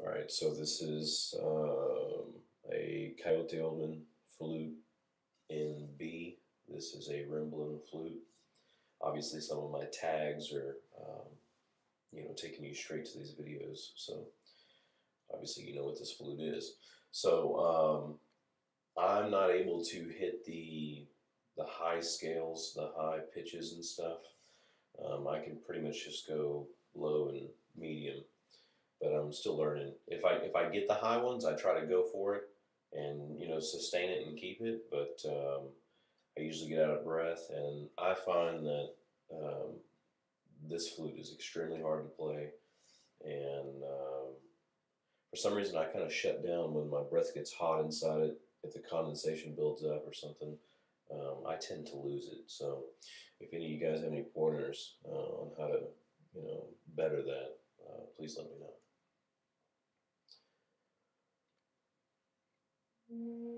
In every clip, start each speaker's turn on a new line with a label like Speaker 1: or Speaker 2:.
Speaker 1: All right, so this is um, a Coyote Oldman flute in B. This is a rim-blown flute. Obviously, some of my tags are, um, you know, taking you straight to these videos. So obviously, you know what this flute is. So um, I'm not able to hit the the high scales, the high pitches and stuff. Um, I can pretty much just go low and medium but I'm still learning. If I if I get the high ones, I try to go for it and you know sustain it and keep it. But um, I usually get out of breath, and I find that um, this flute is extremely hard to play, and um, for some reason I kind of shut down when my breath gets hot inside it. If the condensation builds up or something, um, I tend to lose it. So, if any of you guys have any pointers uh, on how to, you know, better that, uh, please let me know. Mm-hmm.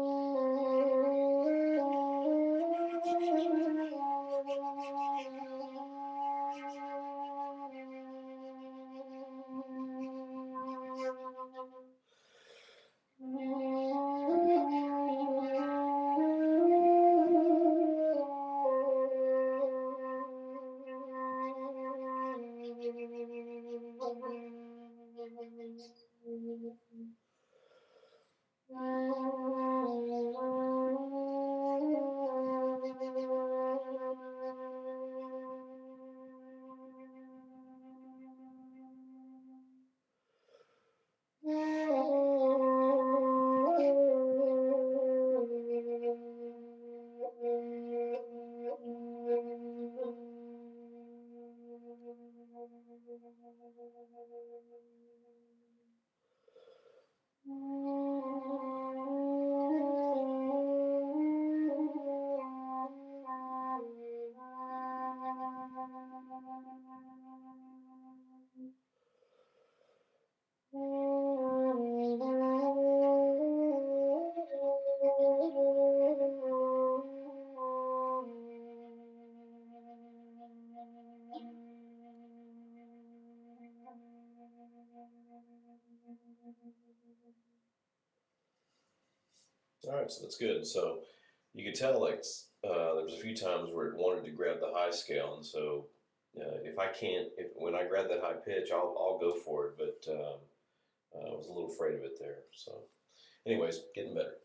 Speaker 1: All right, so that's good. So you could tell like uh, there was a few times where it wanted to grab the high scale, and so uh, if I can't, if when I grab that high pitch, I'll I'll go for it. But um, uh, I was a little afraid of it there. So, anyways, getting better.